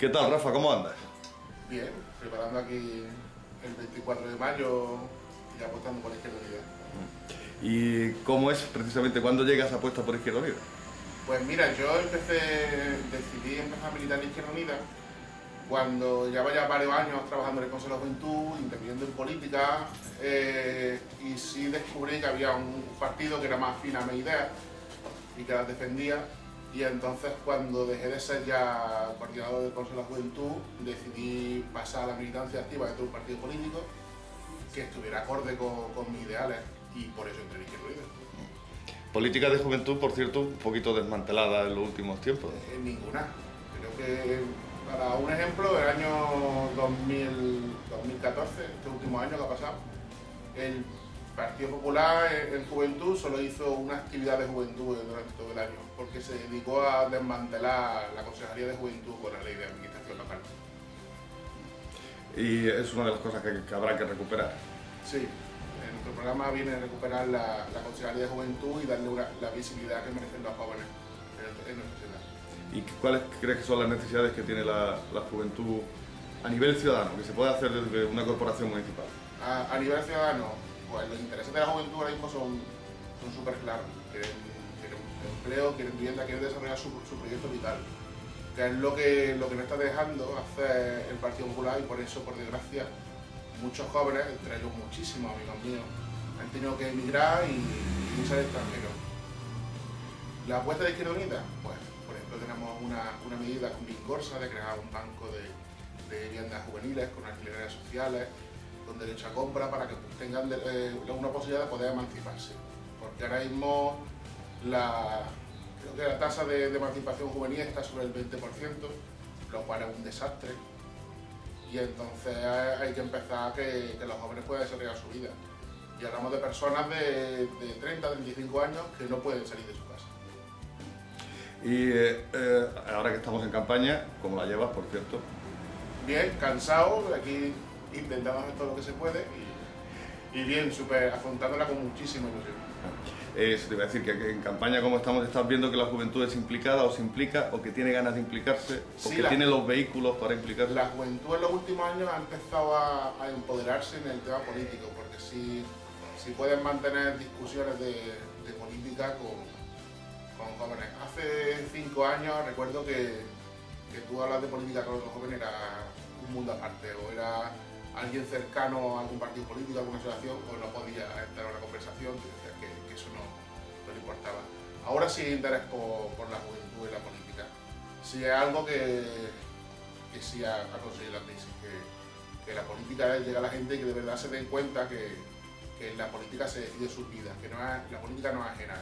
¿Qué tal, Rafa? ¿Cómo andas? Bien, preparando aquí el 24 de mayo y apostando por Izquierda Unida. ¿Y cómo es precisamente cuando llegas a apuesta por Izquierda Unida? Pues mira, yo empecé, decidí empezar a militar en Izquierda Unida cuando llevaba ya varios años trabajando en el Consejo de Juventud, interviniendo en política, eh, y sí descubrí que había un partido que era más fina a mi idea y que las defendía y entonces cuando dejé de ser ya coordinador del Consejo de la Juventud, decidí pasar a la militancia activa dentro de un partido político que estuviera acorde con, con mis ideales y por eso entré en Izquierda. Política de juventud, por cierto, un poquito desmantelada en los últimos tiempos. Eh, ninguna. Creo que para un ejemplo, el año 2000, 2014, este último año que ha pasado, el Partido Popular en Juventud solo hizo una actividad de juventud durante todo el año, porque se dedicó a desmantelar la Consejería de Juventud con la ley de administración local. Y es una de las cosas que, que habrá que recuperar. Sí, en nuestro programa viene a recuperar la, la Consejería de Juventud y darle una- la visibilidad que merecen los jóvenes en, nuestra- en nuestra ciudad. ¿Y cuáles crees que son las necesidades que tiene la, la juventud a nivel ciudadano, que se puede hacer desde una corporación municipal? A, a nivel ciudadano, pues los intereses de la juventud ahora mismo son son súper claros. Quieren, empleo, quieren vivienda, quieren desarrollar su, su proyecto vital. Que es lo que, lo que no está dejando hacer el Partido Popular y por eso, por desgracia, muchos jóvenes, entre ellos muchísimos amigos míos, han tenido que emigrar y, y irse al extranjero. La apuesta de Izquierda Unida, pues, por ejemplo, tenemos una, una medida con Vincorsa de crear un banco de, de viviendas juveniles con alquileres sociales, con derecho a compra para que tengan de- eh, una posibilidad de poder emanciparse. Porque ahora mismo la, creo que la tasa de, de emancipación juvenil está sobre el 20%, lo cual es un desastre. Y entonces hay que empezar a que, que los jóvenes puedan desarrollar su vida. Y hablamos de personas de, de 30, 35 años que no pueden salir de su casa. Y eh, eh, ahora que estamos en campaña, ¿cómo la llevas, por cierto? Bien, cansado, aquí intentando hacer todo lo que se puede y, y bien, súper afrontándola con muchísima ilusión. Se te iba a decir que que en campaña como estamos estás viendo que la juventud es implicada o se implica o que tiene ganas de implicarse o Sí, que la- tiene los vehículos para implicarse. La juventud en los últimos años ha empezado a, a empoderarse en el tema político, porque si, si pueden mantener discusiones de, de política con, con jóvenes. Hace cinco años recuerdo que, que tú hablas de política con otros jóvenes era un mundo aparte, o era alguien cercano a algún partido político, a alguna asociación, o no podía entrar a una conversación, que que, eso no, no le importaba. Ahora sí hay interés por, por la juventud y la política. Sí es algo que, que sí ha, conseguido la crisis, que, que la política llega a la gente y que de verdad se den cuenta que, en la política se decide sus vidas, que no es- la política no es ajena.